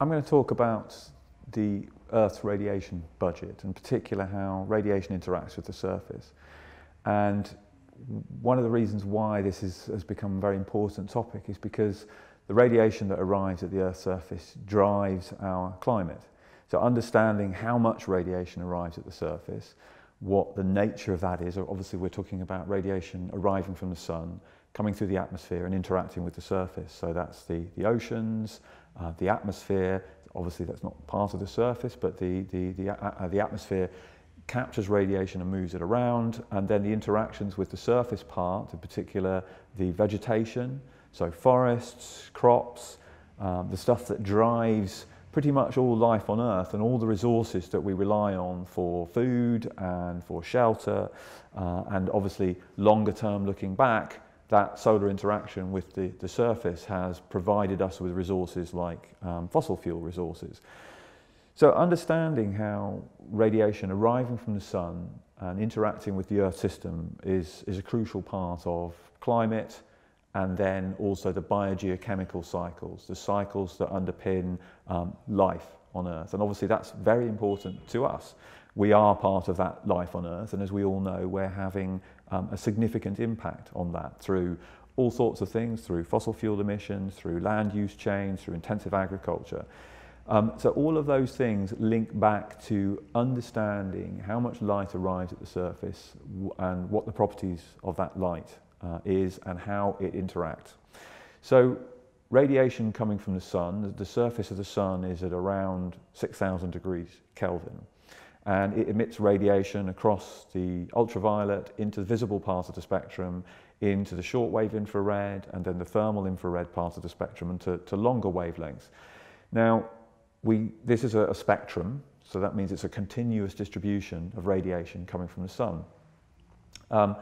I'm going to talk about the Earth's radiation budget, in particular how radiation interacts with the surface. And one of the reasons why this is, has become a very important topic is because the radiation that arrives at the Earth's surface drives our climate. So understanding how much radiation arrives at the surface, what the nature of that is, obviously we're talking about radiation arriving from the sun, coming through the atmosphere and interacting with the surface. So that's the, the oceans, uh, the atmosphere, obviously that's not part of the surface, but the, the, the, uh, the atmosphere captures radiation and moves it around, and then the interactions with the surface part, in particular the vegetation, so forests, crops, um, the stuff that drives pretty much all life on Earth and all the resources that we rely on for food and for shelter, uh, and obviously longer term looking back, that solar interaction with the, the surface has provided us with resources like um, fossil fuel resources. So understanding how radiation arriving from the sun and interacting with the Earth system is, is a crucial part of climate and then also the biogeochemical cycles, the cycles that underpin um, life on Earth. And obviously that's very important to us. We are part of that life on Earth and as we all know we're having um, a significant impact on that through all sorts of things, through fossil fuel emissions, through land use change, through intensive agriculture. Um, so all of those things link back to understanding how much light arrives at the surface and what the properties of that light uh, is and how it interacts. So radiation coming from the sun, the surface of the sun is at around 6,000 degrees Kelvin and it emits radiation across the ultraviolet into the visible part of the spectrum, into the shortwave infrared, and then the thermal infrared part of the spectrum, and to, to longer wavelengths. Now, we, this is a, a spectrum, so that means it's a continuous distribution of radiation coming from the sun. Um,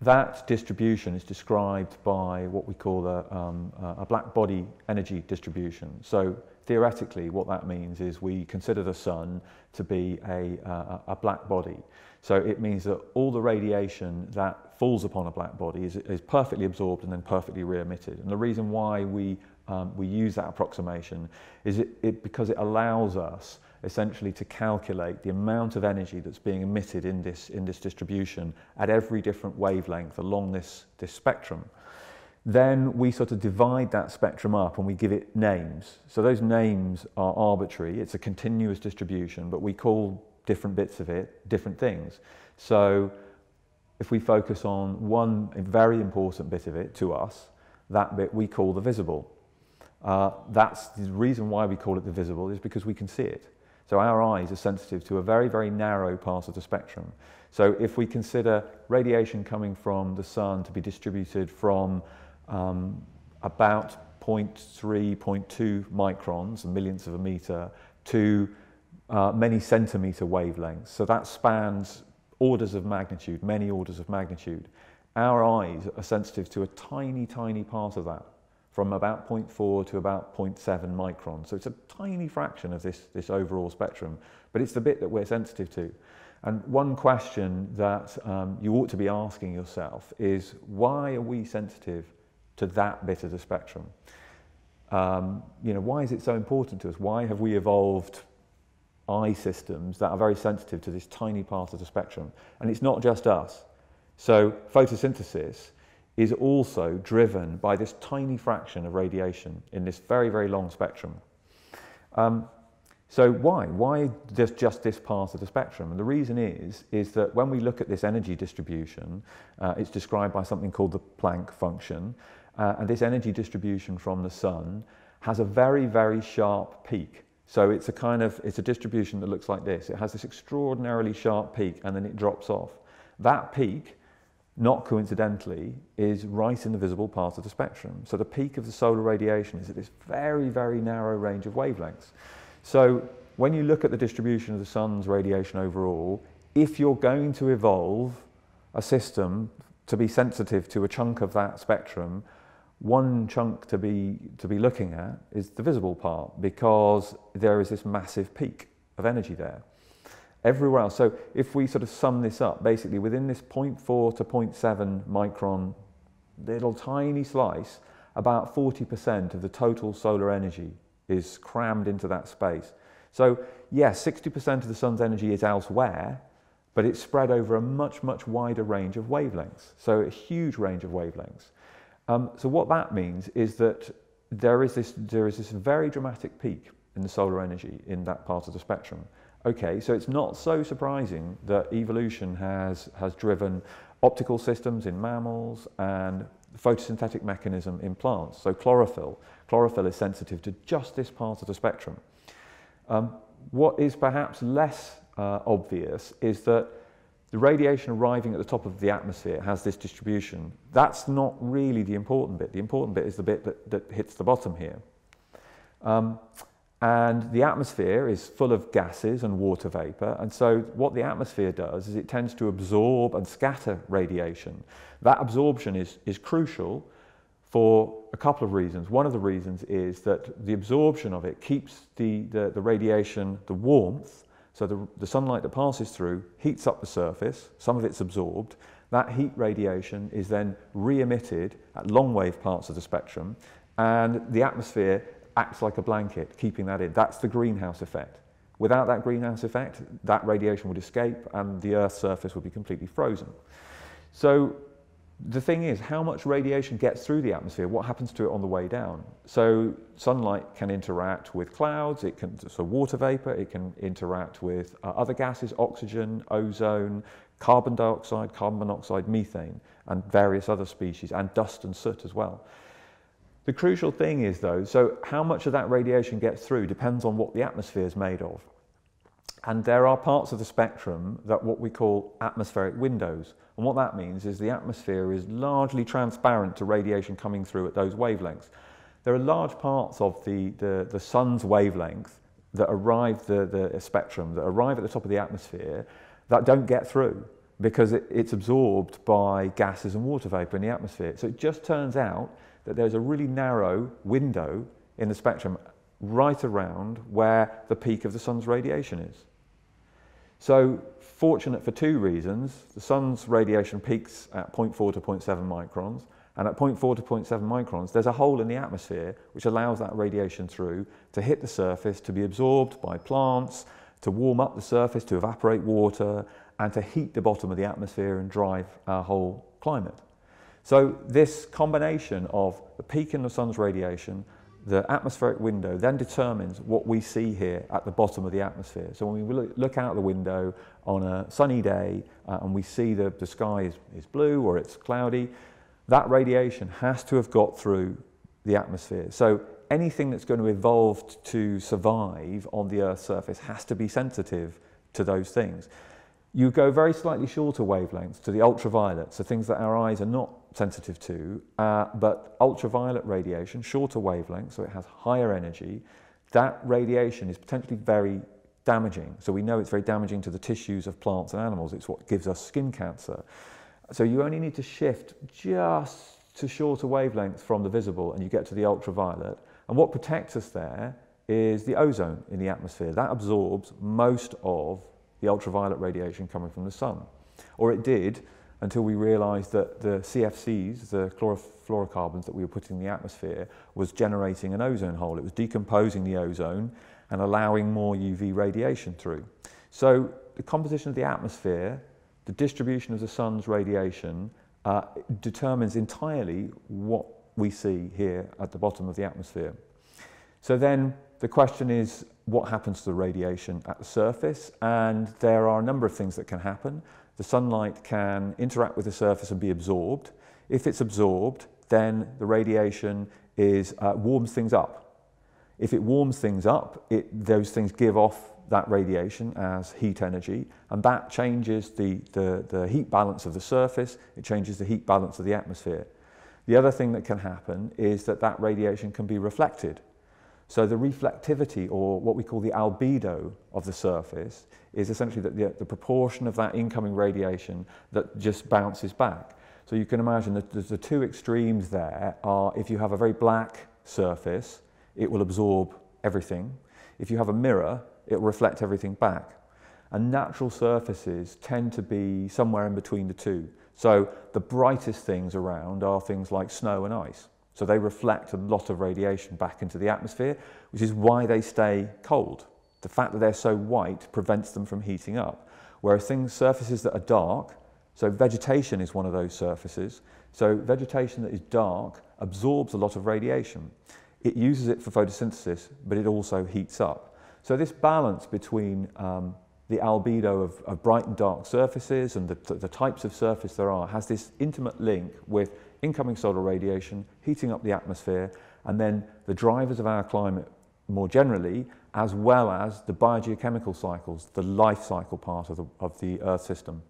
that distribution is described by what we call a, um, a black body energy distribution. So theoretically, what that means is we consider the sun to be a, uh, a black body. So it means that all the radiation that falls upon a black body is, is perfectly absorbed and then perfectly re-emitted. And the reason why we, um, we use that approximation is it, it, because it allows us essentially to calculate the amount of energy that's being emitted in this, in this distribution at every different wavelength along this, this spectrum. Then we sort of divide that spectrum up and we give it names. So those names are arbitrary. It's a continuous distribution, but we call different bits of it different things. So if we focus on one very important bit of it to us, that bit we call the visible. Uh, that's the reason why we call it the visible is because we can see it. So our eyes are sensitive to a very, very narrow part of the spectrum. So if we consider radiation coming from the sun to be distributed from um, about 0.3, 0.2 microns, a millionth of a meter, to uh, many centimeter wavelengths. So that spans orders of magnitude, many orders of magnitude. Our eyes are sensitive to a tiny, tiny part of that, from about 0.4 to about 0.7 microns. So it's a tiny fraction of this, this overall spectrum, but it's the bit that we're sensitive to. And one question that um, you ought to be asking yourself is, why are we sensitive to that bit of the spectrum. Um, you know, why is it so important to us? Why have we evolved eye systems that are very sensitive to this tiny part of the spectrum? And it's not just us. So photosynthesis is also driven by this tiny fraction of radiation in this very, very long spectrum. Um, so why? Why just, just this part of the spectrum? And the reason is, is that when we look at this energy distribution, uh, it's described by something called the Planck function, uh, and this energy distribution from the sun has a very, very sharp peak. So it's a kind of, it's a distribution that looks like this. It has this extraordinarily sharp peak and then it drops off. That peak, not coincidentally, is right in the visible part of the spectrum. So the peak of the solar radiation is at this very, very narrow range of wavelengths. So when you look at the distribution of the sun's radiation overall, if you're going to evolve a system to be sensitive to a chunk of that spectrum, one chunk to be, to be looking at is the visible part because there is this massive peak of energy there. Everywhere else, so if we sort of sum this up, basically within this 0.4 to 0.7 micron little tiny slice, about 40% of the total solar energy is crammed into that space. So, yes, 60% of the sun's energy is elsewhere, but it's spread over a much, much wider range of wavelengths. So, a huge range of wavelengths. Um, so, what that means is that there is, this, there is this very dramatic peak in the solar energy in that part of the spectrum. Okay, so it's not so surprising that evolution has, has driven optical systems in mammals and photosynthetic mechanism in plants. So chlorophyll, chlorophyll is sensitive to just this part of the spectrum. Um, what is perhaps less uh, obvious is that the radiation arriving at the top of the atmosphere has this distribution. That's not really the important bit. The important bit is the bit that, that hits the bottom here. Um, and the atmosphere is full of gases and water vapor. And so what the atmosphere does is it tends to absorb and scatter radiation. That absorption is, is crucial for a couple of reasons. One of the reasons is that the absorption of it keeps the, the, the radiation, the warmth, so the, the sunlight that passes through heats up the surface, some of it's absorbed. That heat radiation is then re-emitted at long wave parts of the spectrum and the atmosphere acts like a blanket, keeping that in. That's the greenhouse effect. Without that greenhouse effect, that radiation would escape and the Earth's surface would be completely frozen. So the thing is, how much radiation gets through the atmosphere? What happens to it on the way down? So sunlight can interact with clouds, it can, so water vapor, it can interact with uh, other gases, oxygen, ozone, carbon dioxide, carbon monoxide, methane, and various other species, and dust and soot as well. The crucial thing is though, so how much of that radiation gets through depends on what the atmosphere is made of. And there are parts of the spectrum that what we call atmospheric windows. And what that means is the atmosphere is largely transparent to radiation coming through at those wavelengths. There are large parts of the, the, the sun's wavelength that arrive, the, the spectrum, that arrive at the top of the atmosphere that don't get through because it, it's absorbed by gases and water vapor in the atmosphere. So it just turns out that there's a really narrow window in the spectrum right around where the peak of the sun's radiation is. So fortunate for two reasons. The sun's radiation peaks at 0.4 to 0.7 microns, and at 0.4 to 0.7 microns, there's a hole in the atmosphere which allows that radiation through to hit the surface, to be absorbed by plants, to warm up the surface, to evaporate water, and to heat the bottom of the atmosphere and drive our whole climate. So this combination of the peak in the sun's radiation, the atmospheric window then determines what we see here at the bottom of the atmosphere. So when we look out the window on a sunny day uh, and we see the, the sky is, is blue or it's cloudy, that radiation has to have got through the atmosphere. So anything that's going to evolve to survive on the Earth's surface has to be sensitive to those things. You go very slightly shorter wavelengths to the ultraviolet, so things that our eyes are not sensitive to, uh, but ultraviolet radiation, shorter wavelengths, so it has higher energy, that radiation is potentially very damaging. So we know it's very damaging to the tissues of plants and animals. It's what gives us skin cancer. So you only need to shift just to shorter wavelengths from the visible and you get to the ultraviolet. And what protects us there is the ozone in the atmosphere. That absorbs most of the ultraviolet radiation coming from the sun. Or it did until we realized that the CFCs, the chlorofluorocarbons that we were putting in the atmosphere, was generating an ozone hole. It was decomposing the ozone and allowing more UV radiation through. So the composition of the atmosphere, the distribution of the sun's radiation, uh, determines entirely what we see here at the bottom of the atmosphere. So then the question is, what happens to the radiation at the surface? And there are a number of things that can happen. The sunlight can interact with the surface and be absorbed. If it's absorbed, then the radiation is, uh, warms things up. If it warms things up, it, those things give off that radiation as heat energy, and that changes the, the, the heat balance of the surface, it changes the heat balance of the atmosphere. The other thing that can happen is that that radiation can be reflected. So the reflectivity, or what we call the albedo of the surface, is essentially the, the, the proportion of that incoming radiation that just bounces back. So you can imagine that the two extremes there are if you have a very black surface, it will absorb everything. If you have a mirror, it will reflect everything back. And natural surfaces tend to be somewhere in between the two. So the brightest things around are things like snow and ice. So they reflect a lot of radiation back into the atmosphere, which is why they stay cold. The fact that they're so white prevents them from heating up. Whereas things, surfaces that are dark, so vegetation is one of those surfaces. So vegetation that is dark absorbs a lot of radiation. It uses it for photosynthesis, but it also heats up. So this balance between um, the albedo of, of bright and dark surfaces and the, the types of surface there are has this intimate link with incoming solar radiation, heating up the atmosphere, and then the drivers of our climate more generally, as well as the biogeochemical cycles, the life cycle part of the, of the Earth system.